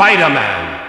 Spider-Man.